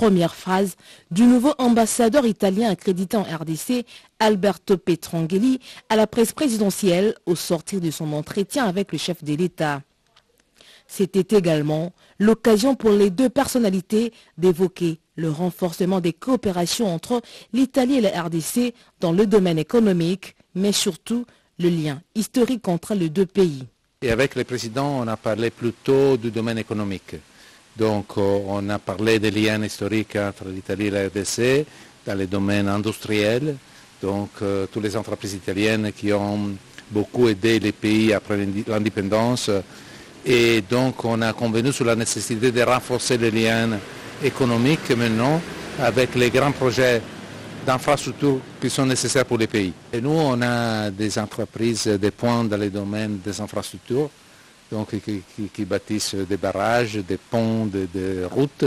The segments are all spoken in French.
première phrase du nouveau ambassadeur italien accrédité en RDC, Alberto Petrangeli, à la presse présidentielle au sortir de son entretien avec le chef de l'État. C'était également l'occasion pour les deux personnalités d'évoquer le renforcement des coopérations entre l'Italie et la RDC dans le domaine économique, mais surtout le lien historique entre les deux pays. Et avec le président, on a parlé plutôt du domaine économique. Donc euh, on a parlé des liens historiques entre l'Italie et la RDC dans le domaine industriel. Donc euh, toutes les entreprises italiennes qui ont beaucoup aidé les pays après l'indépendance. Et donc on a convenu sur la nécessité de renforcer les liens économiques maintenant avec les grands projets d'infrastructures qui sont nécessaires pour les pays. Et nous, on a des entreprises de points dans les domaines des infrastructures, donc qui, bâtissent des barrages, des ponts, des, routes.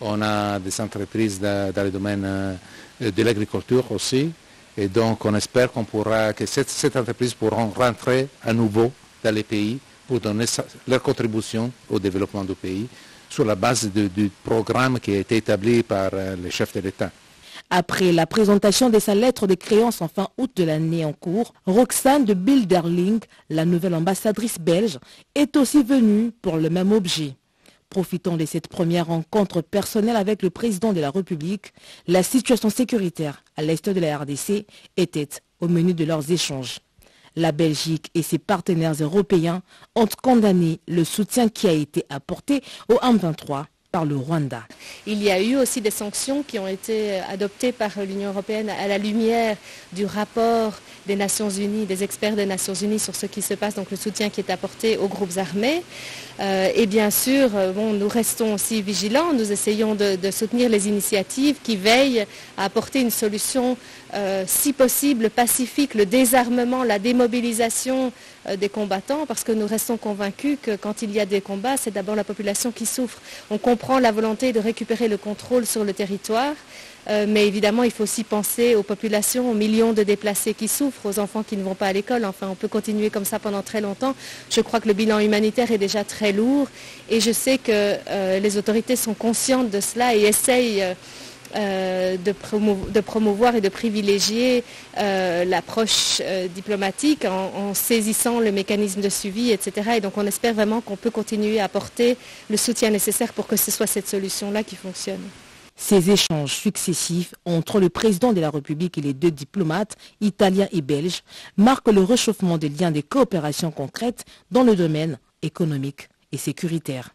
On a des entreprises dans, le domaine euh, de l'agriculture aussi. Et donc, on espère qu'on pourra, que cette, entreprise pourront rentrer à nouveau dans les pays pour donner leur contribution au développement du pays sur la base du programme qui a été établi par euh, les chefs de l'État. Après la présentation de sa lettre de créance en fin août de l'année en cours, Roxane de Bilderling, la nouvelle ambassadrice belge, est aussi venue pour le même objet. Profitant de cette première rencontre personnelle avec le président de la République, la situation sécuritaire à l'est de la RDC était au menu de leurs échanges. La Belgique et ses partenaires européens ont condamné le soutien qui a été apporté au M23 par le Rwanda. Il y a eu aussi des sanctions qui ont été adoptées par l'Union européenne à la lumière du rapport des Nations Unies, des experts des Nations Unies sur ce qui se passe, donc le soutien qui est apporté aux groupes armés. Euh, et bien sûr, euh, nous restons aussi vigilants, nous essayons de, soutenir les initiatives qui veillent à apporter une solution, euh, si possible, pacifique, le désarmement, la démobilisation des combattants, parce que nous restons convaincus que quand il y a des combats, c'est d'abord la population qui souffre. Comprend la volonté de récupérer le contrôle sur le territoire, euh, mais évidemment, il faut aussi penser aux populations, aux millions de déplacés qui souffrent, aux enfants qui ne vont pas à l'école. Enfin, on peut continuer comme ça pendant très longtemps. Je crois que le bilan humanitaire est déjà très lourd et je sais que euh, les autorités sont conscientes de cela et essayent euh, de, promouvoir et de privilégier l'approche diplomatique en, en, saisissant le mécanisme de suivi, etc. Et donc on espère vraiment qu'on peut continuer à apporter le soutien nécessaire pour que ce soit cette solution-là qui fonctionne. Ces échanges successifs entre le président de la République et les deux diplomates, italiens et belges, marquent le réchauffement des liens de coopération concrètes dans le domaine économique et sécuritaire.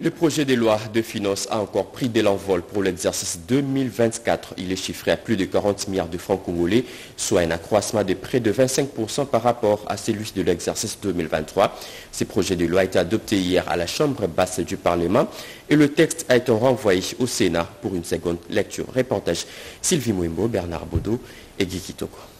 Le projet de loi de finances a encore pris de l'envol pour l'exercice 2024. Il est chiffré à plus de 40 milliards de francs congolais, soit un accroissement de près de 25% par rapport à celui de l'exercice 2023. Ce projet de loi a été adopté hier à la Chambre basse du Parlement et le texte a été renvoyé au Sénat pour une seconde lecture. Reportage Sylvie Mouimbo, Bernard Baudot et Guy Kitoko.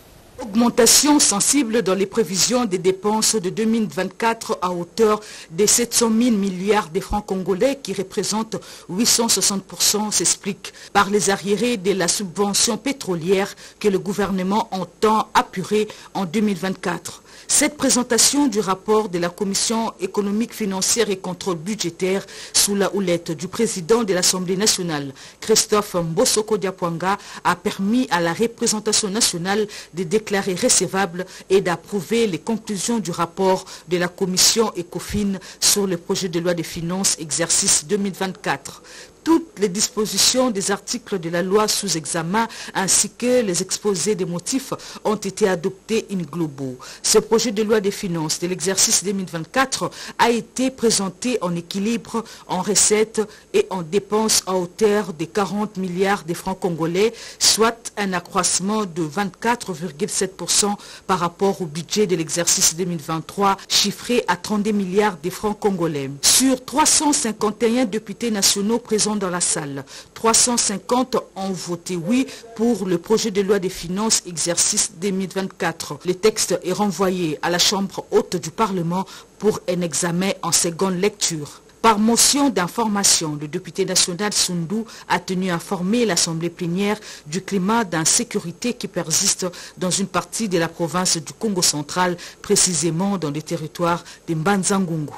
Augmentation sensible dans les prévisions des dépenses de 2024 à hauteur de 700 000 milliards de francs congolais qui représentent 860% s'explique par les arriérés de la subvention pétrolière que le gouvernement entend apurer en 2024. Cette présentation du rapport de la Commission économique, financière et contrôle budgétaire sous la houlette du président de l'Assemblée nationale, Christophe Mbosoko Diapwanga, a permis à la représentation nationale de déclarer recevable et d'approuver les conclusions du rapport de la Commission ECOFIN sur le projet de loi des finances exercice 2024 toutes les dispositions des articles de la loi sous examen ainsi que les exposés des motifs ont été adoptés in globo. Ce projet de loi des finances de l'exercice 2024 a été présenté en équilibre en recettes et en dépenses à hauteur de 40 milliards de francs congolais, soit un accroissement de 24,7% par rapport au budget de l'exercice 2023 chiffré à 32 milliards de francs congolais. Sur 351 députés nationaux présents dans la salle. 350 ont voté oui pour le projet de loi des finances exercice 2024. Le texte est renvoyé à la Chambre haute du Parlement pour un examen en seconde lecture. Par motion d'information, le député national Sundu a tenu à informer l'Assemblée plénière du climat d'insécurité qui persiste dans une partie de la province du Congo central, précisément dans le territoire de Mbanzangungu.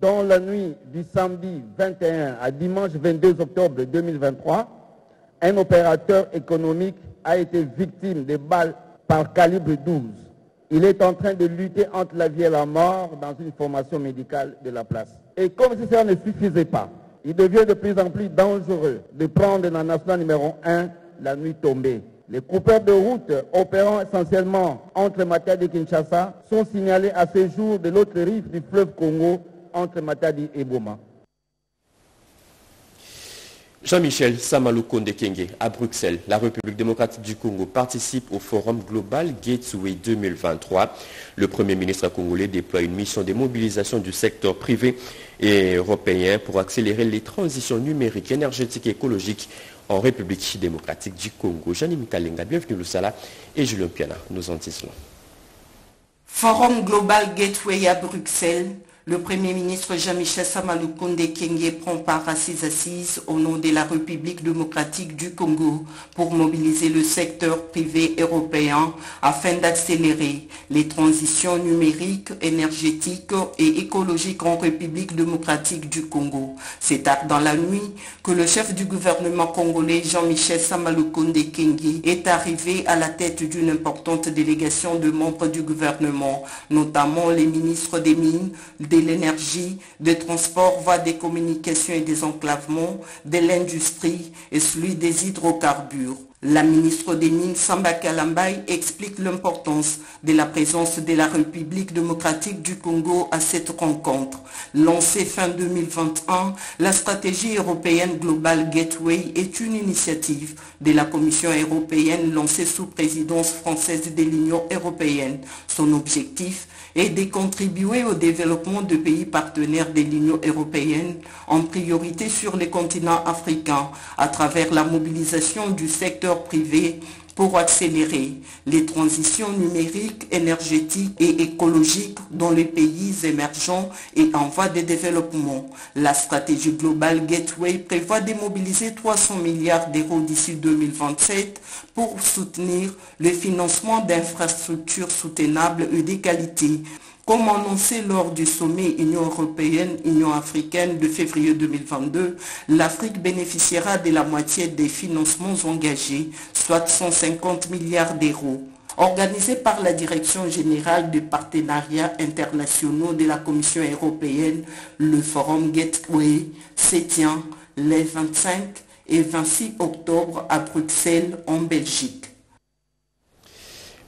Dans la nuit du samedi 21 à dimanche 22 octobre 2023, un opérateur économique a été victime de balles par calibre 12. Il est en train de lutter entre la vie et la mort dans une formation médicale de la place. Et comme si cela ne suffisait pas, il devient de plus en plus dangereux de prendre la nationale numéro 1 la nuit tombée. Les coupeurs de route opérant essentiellement entre Matadi et Kinshasa sont signalés à ce jour de l'autre rive du fleuve Congo entre Matadi et Boma. Jean-Michel Samaloukonde Kenge à Bruxelles, la République démocratique du Congo participe au forum global Gateway 2023. Le Premier ministre congolais déploie une mission de mobilisation du secteur privé et européen pour accélérer les transitions numériques, énergétiques et écologiques en République démocratique du Congo. Janine Kalenga, bienvenue Lusala et Julien Piana nous en disons. Forum Global Gateway à Bruxelles, le Premier ministre Jean-Michel Samaloukonde Kenge prend part à ces assises au nom de la République démocratique du Congo pour mobiliser le secteur privé européen afin d'accélérer les transitions numériques, énergétiques et écologiques en République démocratique du Congo. C'est dans la nuit que le chef du gouvernement congolais Jean-Michel Samaloukonde Kenge est arrivé à la tête d'une importante délégation de membres du gouvernement, notamment les ministres des Mines, de l'énergie, des transports, voies des communications et des enclavements, de l'industrie et celui des hydrocarbures. La ministre des Mines, Samba Kalambay, explique l'importance de la présence de la République démocratique du Congo à cette rencontre. Lancée fin 2021, la stratégie européenne Global Gateway est une initiative de la Commission européenne lancée sous présidence française de l'Union européenne. Son objectif est de contribuer au développement de pays partenaires de l'Union européenne, en priorité sur les continents africains, à travers la mobilisation du secteur privé pour accélérer les transitions numériques, énergétiques et écologiques dans les pays émergents et en voie de développement. La stratégie globale Gateway prévoit de mobiliser 300 milliards d'euros d'ici 2027 pour soutenir le financement d'infrastructures soutenables et de qualité comme annoncé lors du sommet Union européenne-Union africaine de février 2022, l'Afrique bénéficiera de la moitié des financements engagés, soit 150 milliards d'euros. Organisé par la Direction générale des partenariats internationaux de la Commission européenne, le Forum Gateway se tient les 25 et 26 octobre à Bruxelles, en Belgique.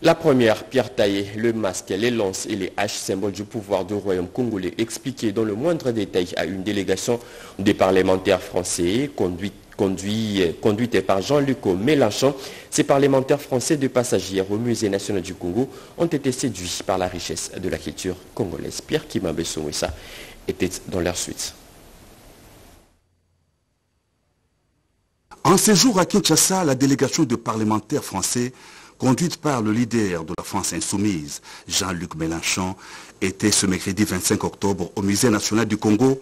La première, pierre taillée, le masque, les lances et les haches, symboles du pouvoir du royaume congolais, expliqué dans le moindre détail à une délégation des parlementaires français conduite par Jean-Luc Mélenchon. Ces parlementaires français de passagers au Musée national du Congo ont été séduits par la richesse de la culture congolaise. Pierre Kimambe ça était dans leur suite. En séjour à Kinshasa, la délégation de parlementaires français conduite par le leader de la France insoumise, Jean-Luc Mélenchon, était ce mercredi 25 octobre au Musée national du Congo,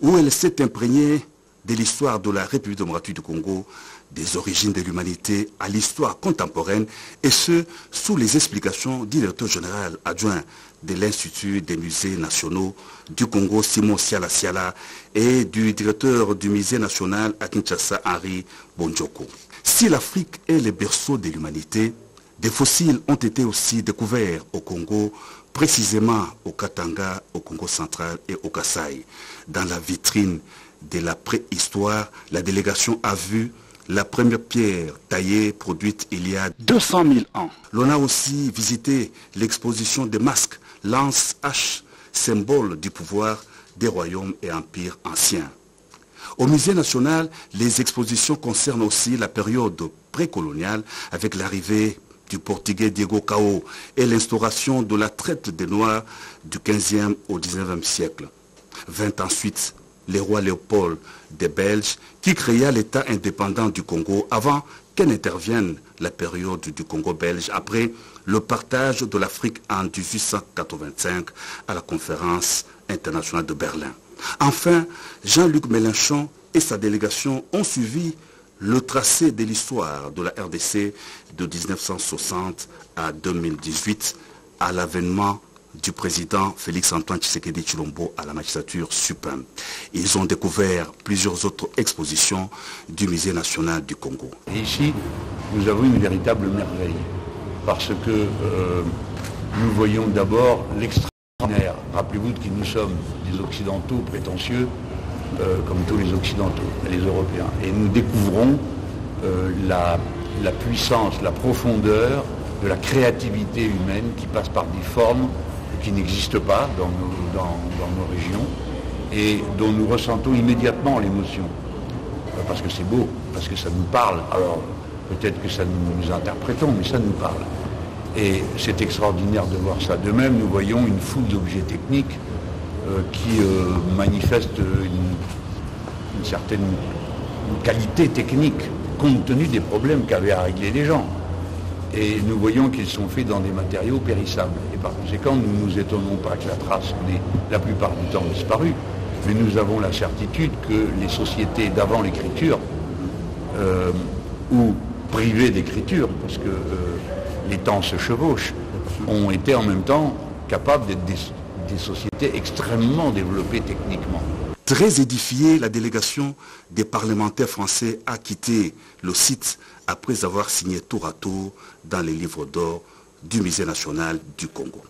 où elle s'est imprégnée de l'histoire de la République démocratique du Congo, des origines de l'humanité à l'histoire contemporaine, et ce, sous les explications du directeur général adjoint de l'Institut des musées nationaux du Congo, Simon Siala Siala, et du directeur du musée national à Kinshasa, Henri Bonjoko. Si l'Afrique est le berceau de l'humanité, des fossiles ont été aussi découverts au Congo, précisément au Katanga, au Congo central et au Kasaï. Dans la vitrine de la préhistoire, la délégation a vu la première pierre taillée produite il y a 200 000 ans. L'on a aussi visité l'exposition des masques, lance H, symbole du pouvoir des royaumes et empires anciens. Au musée national, les expositions concernent aussi la période précoloniale avec l'arrivée du portugais Diego Cao et l'instauration de la traite des Noirs du 15e au 19e siècle. Vint ensuite le roi Léopold des Belges qui créa l'État indépendant du Congo avant qu'elle n'intervienne la période du Congo belge après le partage de l'Afrique en 1885 à la conférence internationale de Berlin. Enfin, Jean-Luc Mélenchon et sa délégation ont suivi le tracé de l'histoire de la RDC de 1960 à 2018 à l'avènement du président Félix-Antoine Tshisekedi Chilombo à la magistrature suprême. Ils ont découvert plusieurs autres expositions du Musée national du Congo. ici, nous avons une véritable merveille, parce que euh, nous voyons d'abord l'extraordinaire. Rappelez-vous que nous sommes des Occidentaux prétentieux, euh, comme tous les Occidentaux, les Européens. Et nous découvrons euh, la, puissance, la profondeur de la créativité humaine qui passe par des formes qui n'existent pas dans nos, régions et dont nous ressentons immédiatement l'émotion. Euh, parce que c'est beau, parce que ça nous parle. Alors peut-être que ça nous, interprétons, mais ça nous parle. Et c'est extraordinaire de voir ça. De même, nous voyons une foule d'objets techniques qui euh, manifestent une, certaine qualité technique compte tenu des problèmes qu'avaient à régler les gens. Et nous voyons qu'ils sont faits dans des matériaux périssables. Et par conséquent, nous ne nous étonnons pas que la trace ait la plupart du temps disparu. Mais nous avons la certitude que les sociétés d'avant l'écriture, euh, ou privées d'écriture, parce que les temps se chevauchent, ont été en même temps capables d'être des, sociétés extrêmement développées techniquement. Très édifiée, la délégation des parlementaires français a quitté le site après avoir signé tour à tour dans les livres d'or du Musée national du Congo.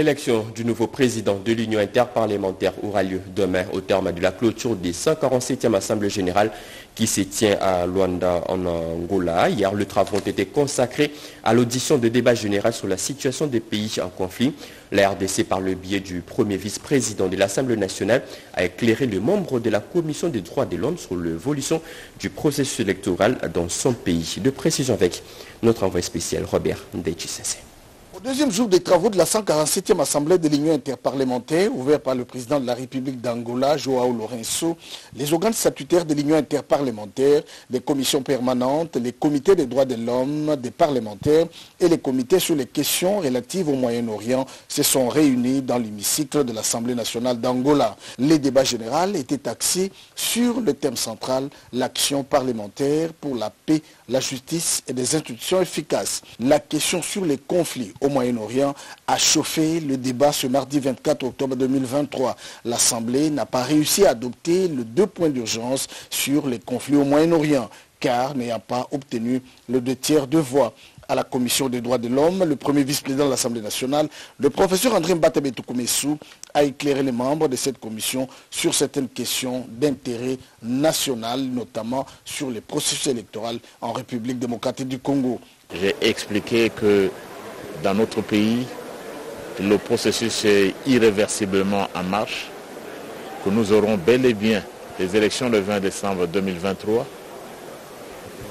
L'élection du nouveau président de l'Union interparlementaire aura lieu demain au terme de la clôture des 147e Assemblée générale qui se tient à Luanda en Angola. Hier, le travail ont été consacrés à l'audition de débat général sur la situation des pays en conflit. La RDC, par le biais du premier vice-président de l'Assemblée nationale, a éclairé les membres de la Commission des droits de l'homme sur l'évolution du processus électoral dans son pays. De précision avec notre envoyé spécial Robert Ndechisese. Deuxième jour des travaux de la 147e Assemblée de l'Union interparlementaire, ouverte par le président de la République d'Angola, Joao Lourenço, les organes statutaires de l'Union interparlementaire, les commissions permanentes, les comités des droits de l'homme, des parlementaires et les comités sur les questions relatives au Moyen-Orient se sont réunis dans l'hémicycle de l'Assemblée nationale d'Angola. Les débats généraux étaient axés sur le thème central, l'action parlementaire pour la paix, la justice et des institutions efficaces. La question sur les conflits au Moyen-Orient a chauffé le débat ce mardi 24 octobre 2023. L'Assemblée n'a pas réussi à adopter le deux points d'urgence sur les conflits au Moyen-Orient, car n'ayant pas obtenu le deux tiers de voix à la Commission des droits de l'homme, le premier vice-président de l'Assemblée nationale, le professeur André Mbatabetoukoumessou, a éclairé les membres de cette commission sur certaines questions d'intérêt national, notamment sur les processus électoraux en République démocratique du Congo. J'ai expliqué que dans notre pays, le processus est irréversiblement en marche, que nous aurons bel et bien les élections le 20 décembre 2023.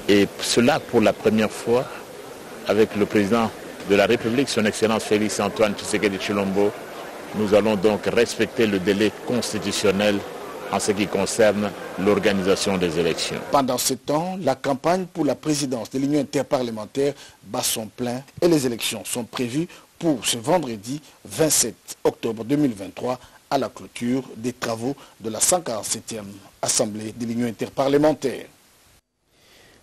Et cela pour la première fois avec le président de la République, son Excellence Félix Antoine Tshisekedi Chilombo. Nous allons donc respecter le délai constitutionnel en ce qui concerne l'organisation des élections. Pendant ce temps, la campagne pour la présidence de l'Union interparlementaire bat son plein et les élections sont prévues pour ce vendredi 27 octobre 2023 à la clôture des travaux de la 147e Assemblée de l'Union interparlementaire.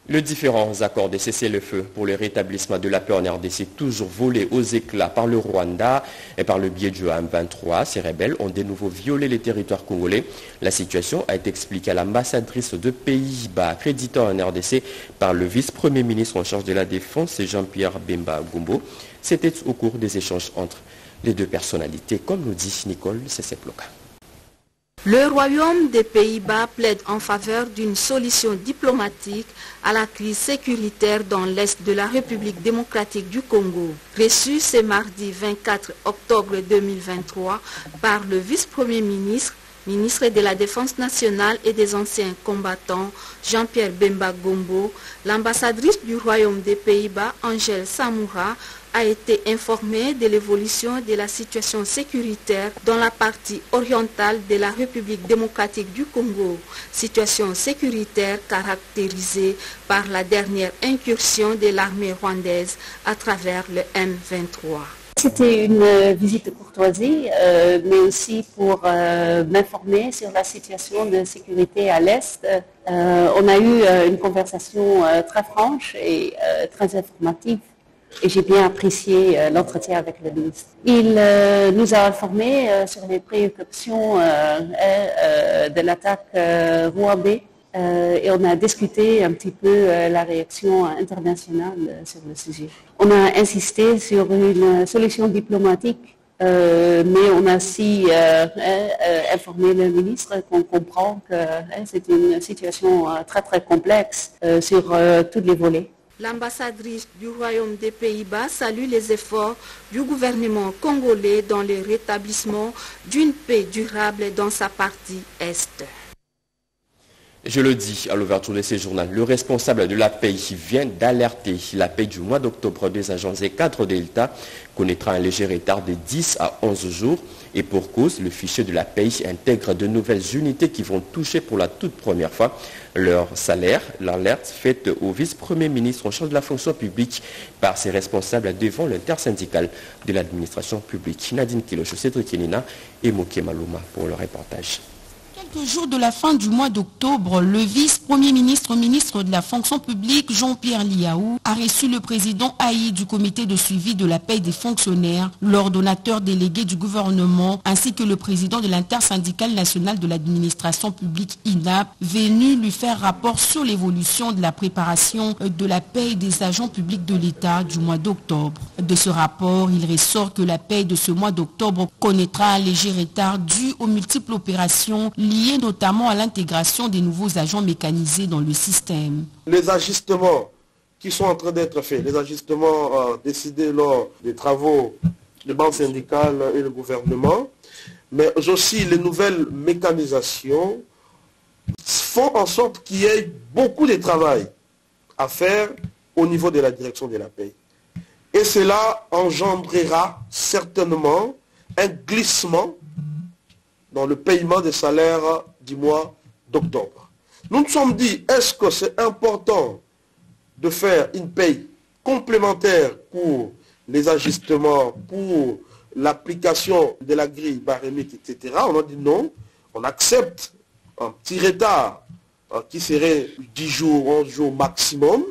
Le différents accords de cessez-le-feu pour le rétablissement de la paix en RDC, toujours volés aux éclats par le Rwanda et par le biais du M23, ces rebelles ont de nouveau violé les territoires congolais. La situation a été expliquée à l'ambassadrice de Pays-Bas, accréditée en RDC par le vice-premier ministre en charge de la Défense, Jean-Pierre Bemba Gumbo. C'était au cours des échanges entre les deux personnalités, comme nous dit Nicole Sesseploka. Le Royaume des Pays-Bas plaide en faveur d'une solution diplomatique à la crise sécuritaire dans l'Est de la République démocratique du Congo. Reçu ce mardi 24 octobre 2023 par le vice-premier ministre, ministre de la Défense nationale et des anciens combattants, Jean-Pierre Bemba Gombo, l'ambassadrice du Royaume des Pays-Bas, Angèle Samoura, a été informé de l'évolution de la situation sécuritaire dans la partie orientale de la République démocratique du Congo, situation sécuritaire caractérisée par la dernière incursion de l'armée rwandaise à travers le M23. C'était une visite de courtoisie, euh, mais aussi pour euh, m'informer sur la situation de sécurité à l'Est. Euh, on a eu une conversation très franche et très informative et j'ai bien apprécié l'entretien avec le ministre. Il nous a informés sur les préoccupations de l'attaque rwandais et on a discuté un petit peu la réaction internationale sur le sujet. On a insisté sur une solution diplomatique euh, mais on a aussi euh, euh, informé le ministre qu'on comprend que c'est une situation très très complexe sur tous les volets. L'ambassadrice du Royaume des Pays-Bas salue les efforts du gouvernement congolais dans le rétablissement d'une paix durable dans sa partie Est. Je le dis à l'ouverture de ce journal, le responsable de la paix vient d'alerter la paix du mois d'octobre des agences et cadres de l'État connaîtra un léger retard de 10 à 11 jours et pour cause, le fichier de la paix intègre de nouvelles unités qui vont toucher pour la toute première fois leur salaire. L'alerte faite au vice-premier ministre en charge de la fonction publique par ses responsables devant l'intersyndical de l'administration publique. Nadine Kilocho, Cédric Kenina et Moké Maluma pour le reportage. Quelques jours de la fin du mois d'octobre, le vice-premier ministre, ministre de la fonction publique, Jean-Pierre Liaou, a reçu le président Haï du comité de suivi de la paie des fonctionnaires, l'ordonnateur délégué du gouvernement, ainsi que le président de l'intersyndicale nationale de l'administration publique INAP, venu lui faire rapport sur l'évolution de la préparation de la paie des agents publics de l'État du mois d'octobre. De ce rapport, il ressort que la paie de ce mois d'octobre connaîtra un léger retard dû aux multiples opérations notamment à l'intégration des nouveaux agents mécanisés dans le système. Les ajustements qui sont en train d'être faits, les ajustements euh, décidés lors des travaux de banque syndicale et le gouvernement, mais aussi les nouvelles mécanisations font en sorte qu'il y ait beaucoup de travail à faire au niveau de la direction de la paix. Et cela engendrera certainement un glissement dans le paiement des salaires du mois d'octobre. Nous nous sommes dit, est-ce que c'est important de faire une paye complémentaire pour les ajustements, pour l'application de la grille barémique, etc. On a dit non, on accepte un petit retard euh, qui serait 10 jours, 11 jours maximum,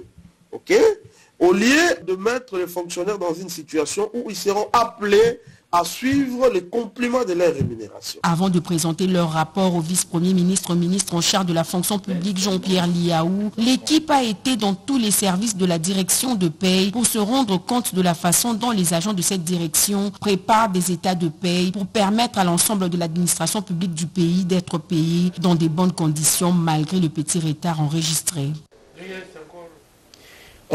ok? Au lieu de mettre les fonctionnaires dans une situation où ils seront appelés suivre les compléments de leur rémunération. Avant de présenter leur rapport au vice-premier ministre, ministre en charge de la fonction publique Jean-Pierre Liaou, l'équipe a été dans tous les services de la direction de paye pour se rendre compte de la façon dont les agents de cette direction préparent des états de paye pour permettre à l'ensemble de l'administration publique du pays d'être payé dans des bonnes conditions malgré le petit retard enregistré.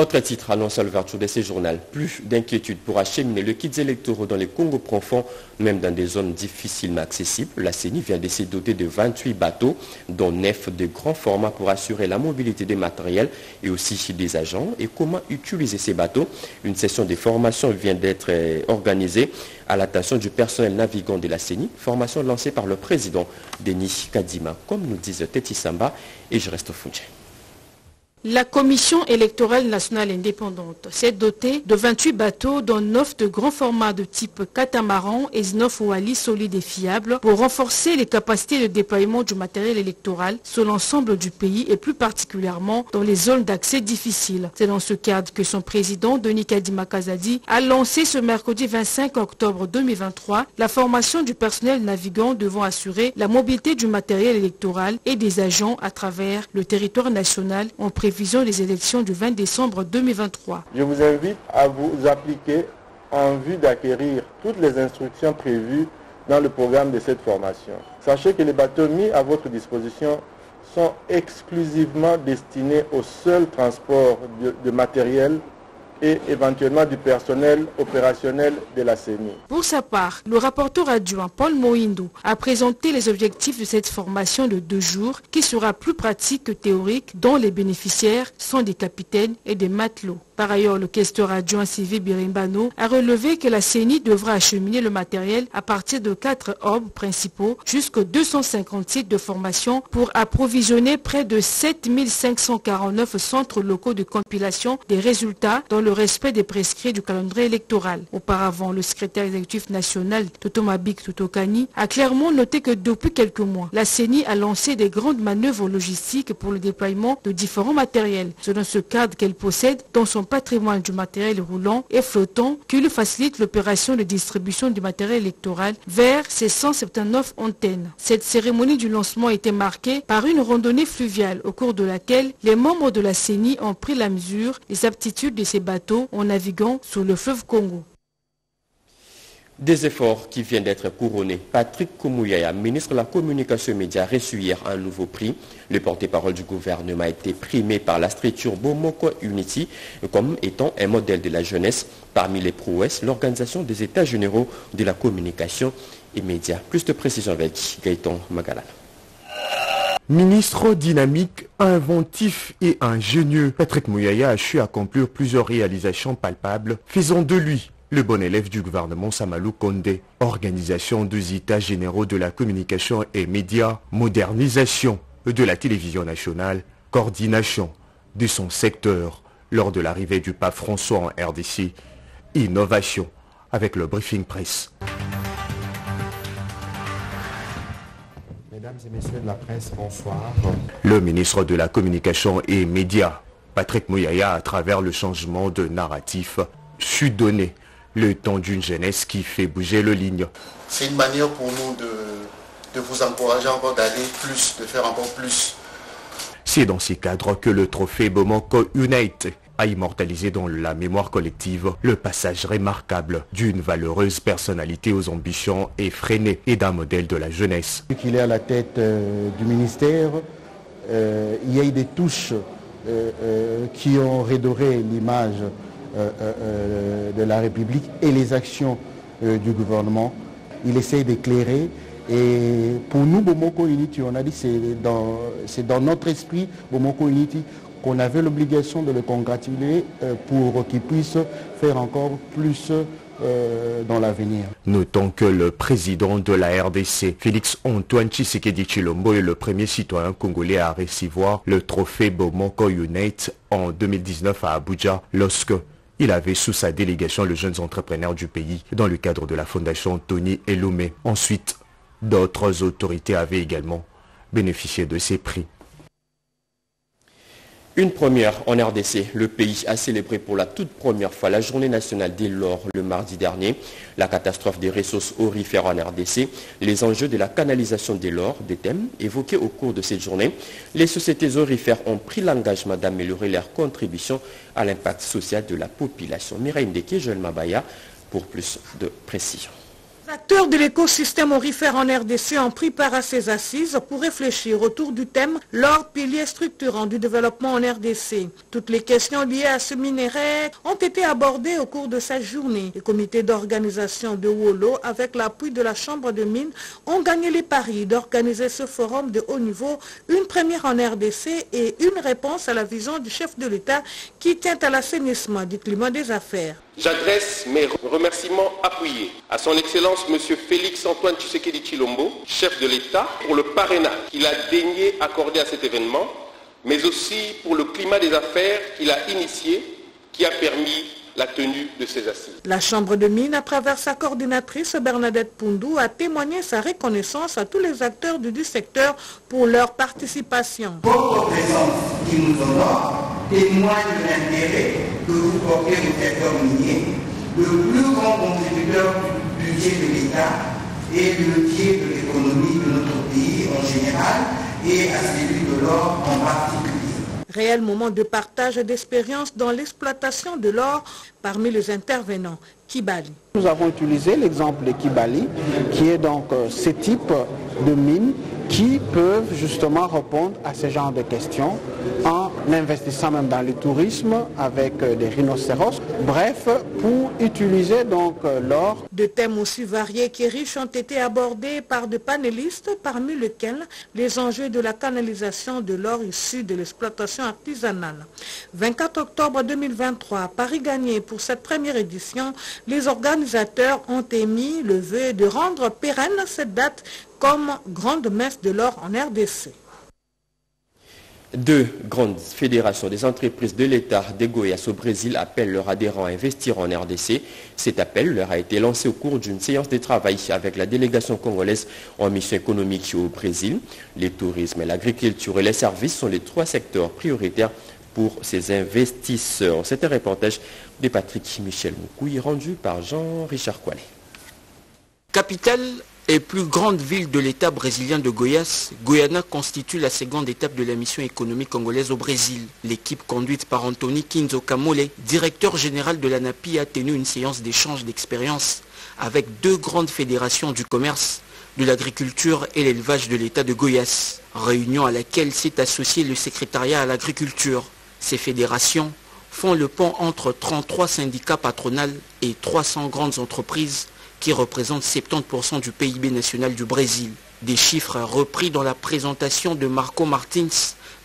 Autre titre annoncé à l'ouverture de ce journal, plus d'inquiétude pour acheminer le kit électoraux dans les Congo profonds, même dans des zones difficilement accessibles. La CENI vient de se doter de 28 bateaux, dont 9 de grands formats pour assurer la mobilité des matériels et aussi des agents. Et comment utiliser ces bateaux? Une session de formation vient d'être euh, organisée à l'attention du personnel navigant de la CENI, formation lancée par le président Denis Kadima, comme nous disent Teti Samba. Et je reste au la Commission électorale nationale indépendante s'est dotée de 28 bateaux, dont 9 de grands formats de type catamaran et 9 Wally solides et fiables pour renforcer les capacités de déploiement du matériel électoral sur l'ensemble du pays et plus particulièrement dans les zones d'accès difficiles. C'est dans ce cadre que son président, Denis Kadima Kazadi, a lancé ce mercredi 25 octobre 2023 la formation du personnel navigant devant assurer la mobilité du matériel électoral et des agents à travers le territoire national en élections du 20 décembre 2023. Je vous invite à vous appliquer en vue d'acquérir toutes les instructions prévues dans le programme de cette formation. Sachez que les bateaux mis à votre disposition sont exclusivement destinés au seul transport de, matériel et éventuellement du personnel opérationnel de la CENI. Pour sa part, le rapporteur adjoint Paul Moindou a présenté les objectifs de cette formation de deux jours qui sera plus pratique que théorique dont les bénéficiaires sont des capitaines et des matelots. Par ailleurs, le questeur adjoint Sylvie Birimbano a relevé que la CENI devra acheminer le matériel à partir de quatre hubs principaux jusqu'aux 250 sites de formation pour approvisionner près de 7549 centres locaux de compilation des résultats dans le respect des prescrits du calendrier électoral. Auparavant, le secrétaire exécutif national Totomabik Tutokani a clairement noté que depuis quelques mois, la CENI a lancé des grandes manœuvres logistiques pour le déploiement de différents matériels. Dans ce cadre qu'elle possède dans son patrimoine du matériel roulant et flottant qui lui facilite l'opération de distribution du matériel électoral vers ses 179 antennes. Cette cérémonie du lancement était marquée par une randonnée fluviale au cours de laquelle les membres de la CENI ont pris la mesure des aptitudes de ces bateaux en naviguant sur le fleuve Congo. Des efforts qui viennent d'être couronnés. Patrick Koumouyaya, ministre de la Communication et Médias, reçu hier un nouveau prix. Le porte-parole du gouvernement a été primé par la structure Bomoko Unity comme étant un modèle de la jeunesse. Parmi les prouesses, l'organisation des États généraux de la communication et médias. Plus de précision avec Gaëtan Magala. Ministre dynamique, inventif et ingénieux, Patrick Mouyaya a su accomplir plusieurs réalisations palpables, faisant de lui le bon élève du gouvernement Samalou Kondé, organisation des états généraux de la communication et médias, modernisation de la télévision nationale, coordination de son secteur lors de l'arrivée du pape François en RDC, innovation avec le briefing presse. Mesdames et messieurs de la presse, bonsoir. Le ministre de la Communication et Médias, Patrick Mouyaya, à travers le changement de narratif, su donner le temps d'une jeunesse qui fait bouger le ligne. C'est une manière pour nous de, vous encourager encore d'aller plus, de faire encore plus. C'est dans ces cadres que le trophée Bomoko Unite a immortalisé dans la mémoire collective le passage remarquable d'une valeureuse personnalité aux ambitions effrénées et d'un modèle de la jeunesse. Qu'il est à la tête euh, du ministère, euh, il y a eu des touches euh, qui ont redoré l'image de la République et les actions du gouvernement. Il essaye d'éclairer. Et pour nous, Bomoko Unity, on a dit c'est dans, dans notre esprit, Bomoko Unity, qu'on avait l'obligation de le congratuler pour qu'il puisse faire encore plus dans l'avenir. Notons que le président de la RDC, Félix Antoine Tshisekedi Chilombo, est le premier citoyen congolais à recevoir le trophée Bomoko Unite en 2019 à Abuja lorsque il avait sous sa délégation le jeunes entrepreneurs du pays dans le cadre de la fondation Tony Elomé. Ensuite, d'autres autorités avaient également bénéficié de ces prix. Une première en RDC. Le pays a célébré pour la toute première fois la journée nationale des l'or le mardi dernier. La catastrophe des ressources orifères en RDC, les enjeux de la canalisation des l'or, des thèmes évoqués au cours de cette journée. Les sociétés orifères ont pris l'engagement d'améliorer leur contribution à l'impact social de la population. Mireille Ndeke, Joël Mabaya, pour plus de précision. Les acteurs de l'écosystème orifère en RDC ont pris part à ces assises pour réfléchir autour du thème l'or pilier structurant du développement en RDC. Toutes les questions liées à ce minerai ont été abordées au cours de cette journée. Les comités d'organisation de Wolo, avec l'appui de la Chambre de mines, ont gagné les paris d'organiser ce forum de haut niveau, une première en RDC et une réponse à la vision du chef de l'État qui tient à l'assainissement du climat des affaires. J'adresse mes remerciements appuyés à son Excellence M. Félix Antoine Tshisekedi Chilombo, chef de l'État, pour le parrainage qu'il a daigné accorder à cet événement, mais aussi pour le climat des affaires qu'il a initié, qui a permis la tenue de ces assises. La Chambre de mines, à travers sa coordinatrice Bernadette Poundou, a témoigné sa reconnaissance à tous les acteurs du secteur pour leur participation. Votre présence qui nous honore témoigne de l'intérêt que vous portez au secteur minier, le plus grand contributeur du budget de l'État et le pied de l'économie de notre pays en général et à celui de l'or en particulier. Réel moment de partage d'expérience dans l'exploitation de l'or parmi les intervenants. Kibali. Nous avons utilisé l'exemple de Kibali, qui est donc euh, ce type de mine qui peuvent justement répondre à ce genre de questions en investissant même dans le tourisme avec euh, des rhinocéros? Bref, pour utiliser donc euh, l'or? De thèmes aussi variés qui riches ont été abordés par des panélistes, parmi lesquels les enjeux de la canalisation de l'or issu de l'exploitation artisanale. 24 octobre 2023, Paris gagné pour cette première édition, les organisateurs ont émis le vœu de rendre pérenne cette date comme grande messe de l'or en RDC. Deux grandes fédérations des entreprises de l'État de Goiás au Brésil appellent leurs adhérents à investir en RDC. Cet appel leur a été lancé au cours d'une séance de travail avec la délégation congolaise en mission économique au Brésil. Les tourismes, l'agriculture et les services sont les trois secteurs prioritaires pour ces investisseurs. C'est un reportage de Patrick Michel Moukouy rendu par Jean-Richard Koualé. Capitale et plus grande ville de l'État brésilien de Goiás, Guyana constitue la seconde étape de la mission économique congolaise au Brésil. L'équipe conduite par Anthony Kinzo Kamole, directeur général de l'ANAPI, a tenu une séance d'échange d'expériences avec deux grandes fédérations du commerce, de l'agriculture et l'élevage de l'État de Goiás, réunion à laquelle s'est associé le secrétariat à l'agriculture. Ces fédérations font le pont entre 33 syndicats patronaux et 300 grandes entreprises qui représentent 70% du PIB national du Brésil. Des chiffres repris dans la présentation de Marco Martins,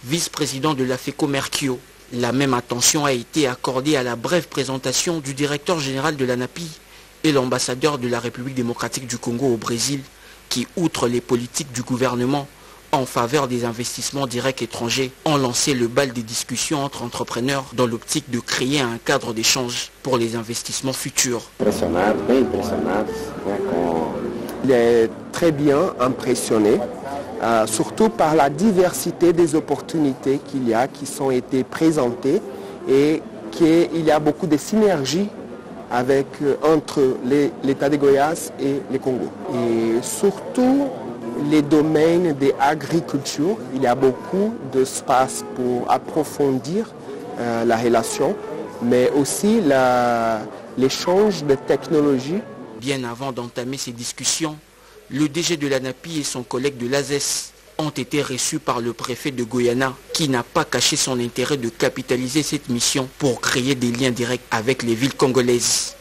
vice-président de la FECO Mercure. La même attention a été accordée à la brève présentation du directeur général de l'ANAPI et l'ambassadeur de la République démocratique du Congo au Brésil, qui, outre les politiques du gouvernement en faveur des investissements directs étrangers, ont lancé le bal des discussions entre entrepreneurs dans l'optique de créer un cadre d'échange pour les investissements futurs. Il est très bien impressionné, euh, surtout par la diversité des opportunités qu'il y a, qui sont été présentées et qu'il y a beaucoup de synergies avec, euh, entre l'État de Goiás et le Congo. Et surtout les domaines de l'agriculture, il y a beaucoup d'espace pour approfondir euh, la relation, mais aussi l'échange de technologies. Bien avant d'entamer ces discussions, le DG de l'ANAPI et son collègue de l'ASES ont été reçus par le préfet de Guyana qui n'a pas caché son intérêt de capitaliser cette mission pour créer des liens directs avec les villes congolaises.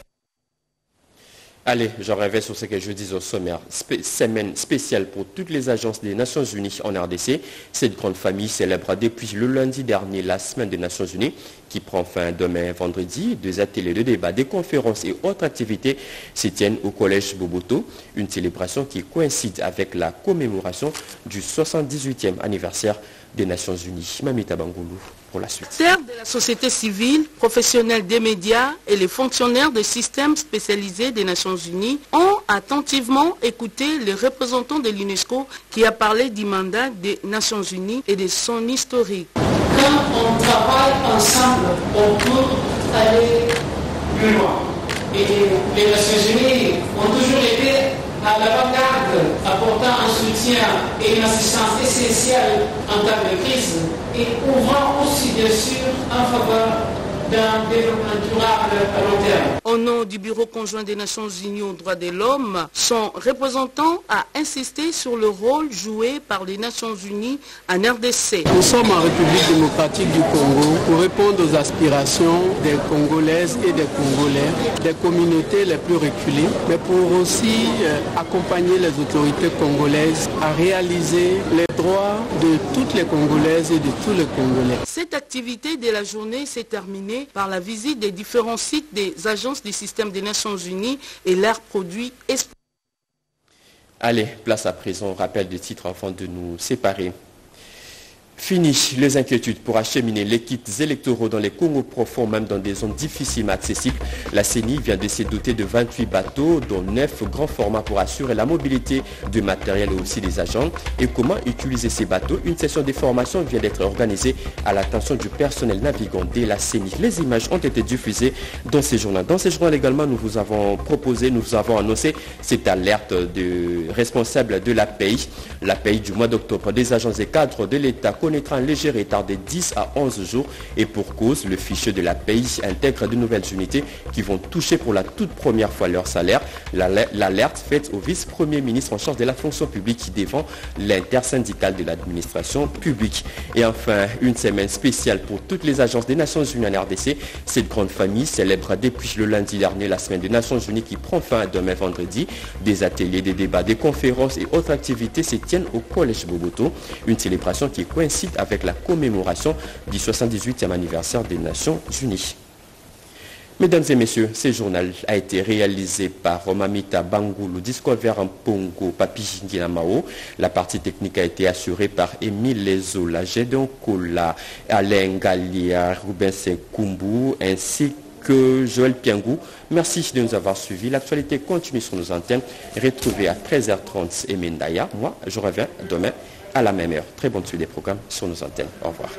Allez, je reviens sur ce que je dis au sommaire. semaine spéciale pour toutes les agences des Nations Unies en RDC. Cette grande famille célèbre depuis le lundi dernier la semaine des Nations Unies qui prend fin demain vendredi. Deux ateliers de débat, des conférences et autres activités se tiennent au Collège Boboto. Une célébration qui coïncide avec la commémoration du 78e anniversaire des Nations Unies. Mamita Bangoulou pour la suite. de la société civile, professionnels des médias et les fonctionnaires des systèmes spécialisés des Nations Unies ont attentivement écouté les représentants de l'UNESCO qui a parlé du mandat des Nations Unies et de son historique. Quand on travaille ensemble, on peut aller plus loin. Et les Nations Unies ont toujours été à l'avant-garde, apportant un soutien et une assistance essentielle en temps de crise et ouvrant aussi bien sûr en faveur d'un développement durable à long terme. Au nom du Bureau conjoint des Nations Unies aux droits de l'homme, son représentant a insisté sur le rôle joué par les Nations Unies en RDC. Nous sommes en République démocratique du Congo pour répondre aux aspirations des Congolaises et des Congolais, des communautés les plus reculées, mais pour aussi euh, accompagner les autorités congolaises à réaliser les droits de toutes les Congolaises et de tous les Congolais. Cette activité de la journée s'est terminée par la visite des différents sites des agences du système des Nations Unies et leurs produits Allez, place à présent, rappel des titres afin de nous séparer. Fini les inquiétudes pour acheminer les kits électoraux dans les Congo profonds, même dans des zones difficilement accessibles. La CENI vient de se doter de 28 bateaux, dont 9 grands formats pour assurer la mobilité du matériel et aussi des agents. Et comment utiliser ces bateaux? Une session de formation vient d'être organisée à l'attention du personnel navigant de la CENI. Les images ont été diffusées dans ces journaux. Dans ces journaux également, nous vous avons proposé, nous vous avons annoncé cette alerte de responsable de la pays. La pays du mois d'octobre des agents et cadres de l'État connaîtra un léger retard de 10 à 11 jours et pour cause, le fichier de la pays intègre de nouvelles unités qui vont toucher pour la toute première fois leur salaire. L'alerte faite au vice-premier ministre en charge de la fonction publique qui défend l'intersyndicale de l'administration publique. Et enfin, une semaine spéciale pour toutes les agences des Nations Unies en RDC. Cette grande famille célèbre depuis le lundi dernier la semaine des Nations Unies qui prend fin demain vendredi. Des ateliers, des débats, des conférences et autres activités se tiennent au Collège Bogoto. Une célébration qui coïncide avec la commémoration du 78e anniversaire des Nations Unies. Mesdames et messieurs, ce journal a été réalisé par Romamita Bangoulou, Discover Pongo, Papi Mao. La partie technique a été assurée par Émile Lezola, Gédon Kola, Alain Galia, Ruben Sekumbu, ainsi que Joël Piangou. Merci de nous avoir suivis. L'actualité continue sur nos antennes. Retrouvez à 13h30 et. Moi, je reviens demain à la même heure. Très bonne suite des programmes sur nos antennes. Au revoir.